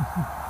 Mm-hmm.